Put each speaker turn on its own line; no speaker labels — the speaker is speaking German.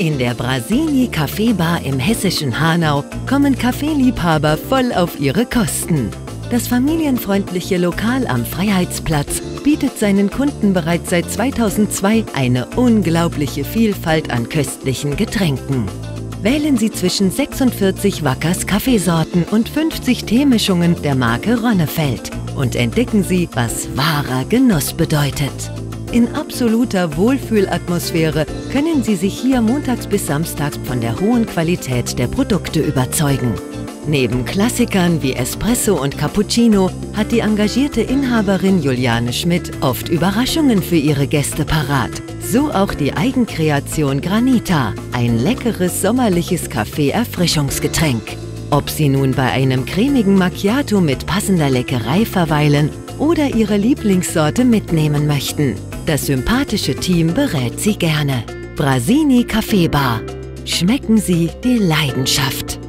In der Brasini Kaffeebar im hessischen Hanau kommen Kaffeeliebhaber voll auf ihre Kosten. Das familienfreundliche Lokal am Freiheitsplatz bietet seinen Kunden bereits seit 2002 eine unglaubliche Vielfalt an köstlichen Getränken. Wählen Sie zwischen 46 Wackers Kaffeesorten und 50 Teemischungen der Marke Ronnefeld und entdecken Sie, was wahrer Genuss bedeutet. In absoluter Wohlfühlatmosphäre können Sie sich hier montags bis samstags von der hohen Qualität der Produkte überzeugen. Neben Klassikern wie Espresso und Cappuccino hat die engagierte Inhaberin Juliane Schmidt oft Überraschungen für ihre Gäste parat. So auch die Eigenkreation Granita, ein leckeres sommerliches Kaffee-Erfrischungsgetränk. Ob Sie nun bei einem cremigen Macchiato mit passender Leckerei verweilen oder Ihre Lieblingssorte mitnehmen möchten. Das sympathische Team berät Sie gerne. Brasini Kaffeebar. Schmecken Sie die Leidenschaft.